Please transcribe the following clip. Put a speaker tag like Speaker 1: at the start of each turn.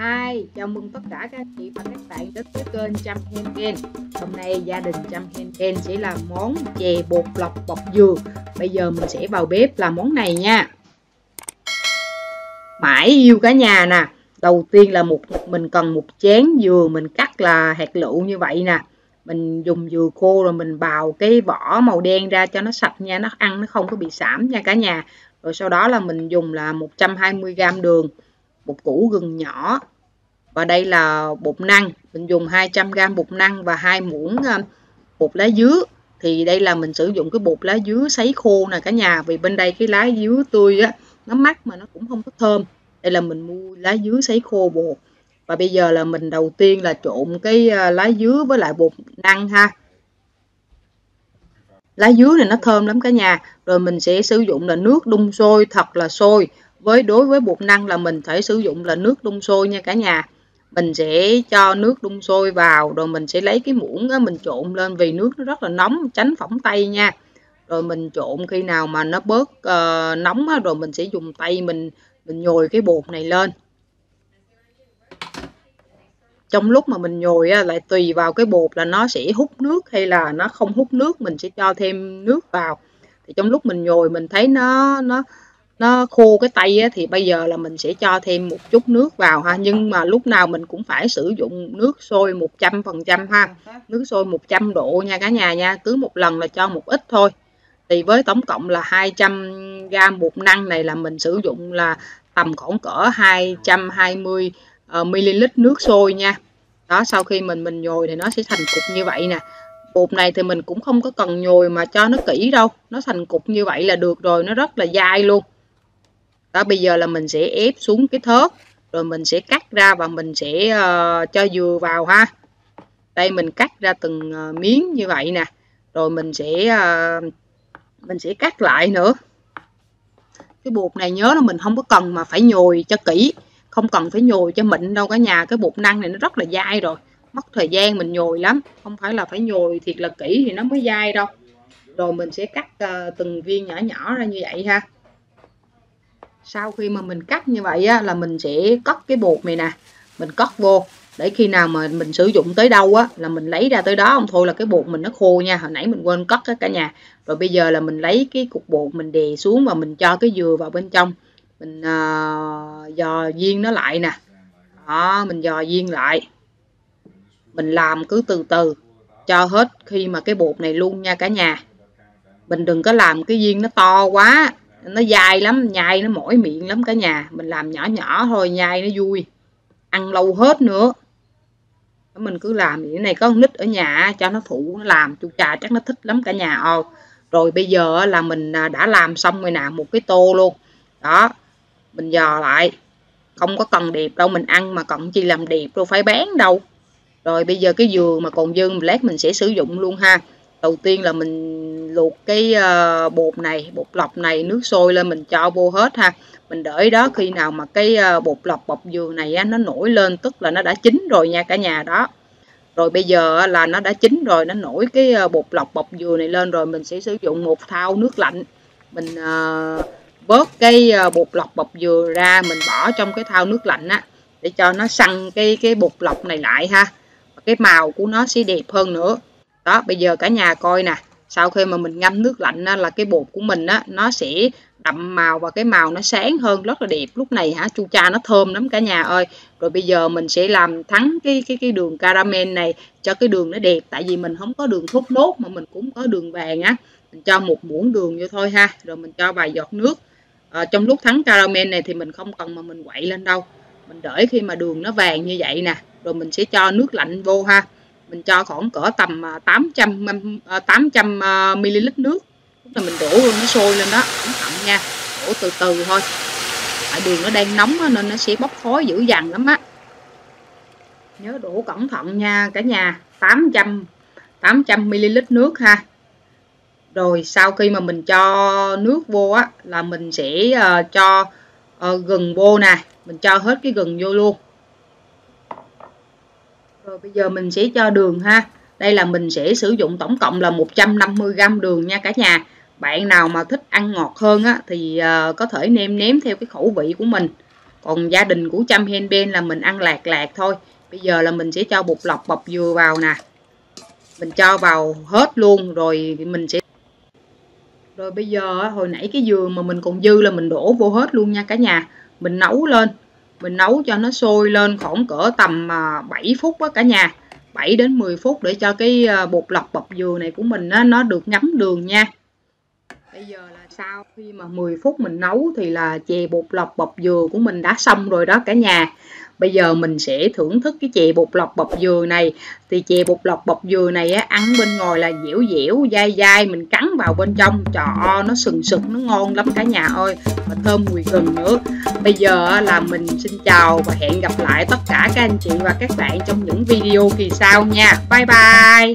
Speaker 1: Hi, chào mừng tất cả các anh chị và các bạn đến với kênh Chăm Hen Ken. Hôm nay gia đình Chăm Hen Ken sẽ làm món chè bột lọc bọc dừa. Bây giờ mình sẽ vào bếp làm món này nha. Mãi yêu cả nhà nè. Đầu tiên là một mình cần một chén dừa mình cắt là hạt lựu như vậy nè. Mình dùng dừa khô rồi mình bào cái vỏ màu đen ra cho nó sạch nha Nó ăn nó không có bị sảm nha cả nhà. Rồi sau đó là mình dùng là 120g đường một củ gừng nhỏ. Và đây là bột năng. Mình dùng 200g bột năng và hai muỗng à, bột lá dứa. Thì đây là mình sử dụng cái bột lá dứa sấy khô nè cả nhà. Vì bên đây cái lá dứa tươi á, nó mắc mà nó cũng không có thơm. Đây là mình mua lá dứa sấy khô bột. Và bây giờ là mình đầu tiên là trộn cái à, lá dứa với lại bột năng ha. Lá dứa này nó thơm lắm cả nhà. Rồi mình sẽ sử dụng là nước đun sôi thật là sôi với đối với bột năng là mình phải sử dụng là nước đun sôi nha cả nhà. Mình sẽ cho nước đun sôi vào rồi mình sẽ lấy cái muỗng đó mình trộn lên vì nước nó rất là nóng tránh phỏng tay nha. Rồi mình trộn khi nào mà nó bớt uh, nóng á, rồi mình sẽ dùng tay mình mình nhồi cái bột này lên. Trong lúc mà mình nhồi á, lại tùy vào cái bột là nó sẽ hút nước hay là nó không hút nước mình sẽ cho thêm nước vào. Thì trong lúc mình nhồi mình thấy nó nó nó khô cái tay á, thì bây giờ là mình sẽ cho thêm một chút nước vào ha. Nhưng mà lúc nào mình cũng phải sử dụng nước sôi 100 phần trăm ha. Nước sôi 100 độ nha cả nhà nha. Cứ một lần là cho một ít thôi. Thì với tổng cộng là 200 gram bột năng này là mình sử dụng là tầm khoảng cỡ 220 uh, ờ, ml nước sôi nha. Đó sau khi mình mình nhồi thì nó sẽ thành cục như vậy nè. Bột này thì mình cũng không có cần nhồi mà cho nó kỹ đâu. Nó thành cục như vậy là được rồi nó rất là dai luôn đó bây giờ là mình sẽ ép xuống cái thớt rồi mình sẽ cắt ra và mình sẽ uh, cho dừa vào ha. Đây mình cắt ra từng uh, miếng như vậy nè. Rồi mình sẽ uh, mình sẽ cắt lại nữa. Cái bột này nhớ là mình không có cần mà phải nhồi cho kỹ không cần phải nhồi cho mịn đâu cả nhà. Cái bột năng này nó rất là dai rồi mất thời gian mình nhồi lắm. Không phải là phải nhồi thiệt là kỹ thì nó mới dai đâu. Rồi mình sẽ cắt uh, từng viên nhỏ nhỏ ra như vậy ha sau khi mà mình cắt như vậy á, là mình sẽ cất cái bột này nè. Mình cất vô. Để khi nào mà mình sử dụng tới đâu á là mình lấy ra tới đó. Không thôi là cái bột mình nó khô nha. Hồi nãy mình quên cất á cả nhà. Rồi bây giờ là mình lấy cái cục bột mình đè xuống và mình cho cái dừa vào bên trong. Mình uh, dò viên nó lại nè. Đó mình dò viên lại. Mình làm cứ từ từ cho hết khi mà cái bột này luôn nha cả nhà. Mình đừng có làm cái viên nó to quá nó dai lắm, nhai nó mỏi miệng lắm cả nhà. Mình làm nhỏ nhỏ thôi, nhai nó vui. Ăn lâu hết nữa. Mình cứ làm vậy. Này có con nít ở nhà cho nó phụ, nó làm. Chú trà chắc nó thích lắm cả nhà, ồ. Rồi bây giờ là mình à, đã làm xong rồi nè, một cái tô luôn. Đó, mình dò lại. Không có cần đẹp đâu, mình ăn mà cộng chi làm đẹp đâu, phải bán đâu. Rồi bây giờ cái dừa mà còn dư lát mình sẽ sử dụng luôn ha đầu tiên là mình luộc cái ờ, bột này bột lọc này nước sôi lên mình cho vô hết ha. Mình đợi đó khi nào mà cái ờ, bột lọc bọc dừa này á, nó nổi lên tức là nó đã chín rồi nha cả nhà đó. Rồi bây giờ là nó đã chín rồi nó nổi cái ờ, bột lọc bọc dừa này lên rồi mình sẽ sử dụng một thao nước lạnh. Mình vớt bớt cái bột lọc bọc dừa ra mình bỏ trong cái thao nước lạnh á để cho nó săn cái cái bột lọc này lại ha. Cái màu của nó sẽ đẹp hơn nữa đó bây giờ cả nhà coi nè. Sau khi mà mình ngâm nước lạnh á, là cái bột của mình á nó sẽ đậm màu và cái màu nó sáng hơn rất là đẹp. Lúc này hả chu cha nó thơm lắm cả nhà ơi. Rồi bây giờ mình sẽ làm thắng cái cái cái đường caramel này cho cái đường nó đẹp. Tại vì mình không có đường thốt nốt mà mình cũng có đường vàng á. Mình cho một muỗng đường vô thôi ha. Rồi mình cho vài giọt nước. À, trong lúc thắng caramel này thì mình không cần mà mình quậy lên đâu. Mình đợi khi mà đường nó vàng như vậy nè rồi mình sẽ cho nước lạnh vô ha mình cho khoảng cỡ tầm à, 800 800 à, à, ml nước. Lúc là mình đổ luôn nó sôi lên đó cẩn thận nha. Đổ từ từ thôi. Tại đường nó đang nóng nên nó sẽ bốc khói dữ dằn lắm á. Nhớ đổ cẩn thận nha cả nhà. 800 800 ml nước ha. Rồi sau khi mà mình cho nước vô á là mình sẽ uh, cho uh, gừng vô nè. Mình cho hết cái gừng vô luôn rồi bây giờ mình sẽ cho đường ha. Đây là mình sẽ sử dụng tổng cộng là 150g đường nha cả nhà. Bạn nào mà thích ăn ngọt hơn á thì uh, có thể nêm nếm theo cái khẩu vị của mình. còn gia đình của chăm hen ben là mình ăn lạc lạc thôi bây giờ là mình sẽ cho bột lọc bọc dừa vào nè mình cho vào hết luôn rồi mình sẽ rồi bây giờ hồi nãy cái dừa mà mình còn dư là mình đổ vô hết luôn nha cả nhà mình nấu lên mình nấu cho nó sôi lên khoảng cỡ tầm à, 7 phút á cả nhà. 7 đến 10 phút để cho cái à, bột lọc bọc dừa này của mình á, nó được ngấm đường nha. Bây giờ là sau khi mà 10 phút mình nấu thì là chè bột lọc bọc dừa của mình đã xong rồi đó cả nhà bây giờ mình sẽ thưởng thức cái chè bột lọc bọc dừa này. Thì chè bột lọc bọc dừa này á, ăn bên ngoài là dẻo dẻo, dai dai, mình cắn vào bên trong. Trọ nó sừng sực, nó ngon lắm cả nhà ơi. Và thơm mùi gừng nữa. Bây giờ là mình xin chào và hẹn gặp lại tất cả các anh chị và các bạn trong những video kỳ sau nha. Bye bye!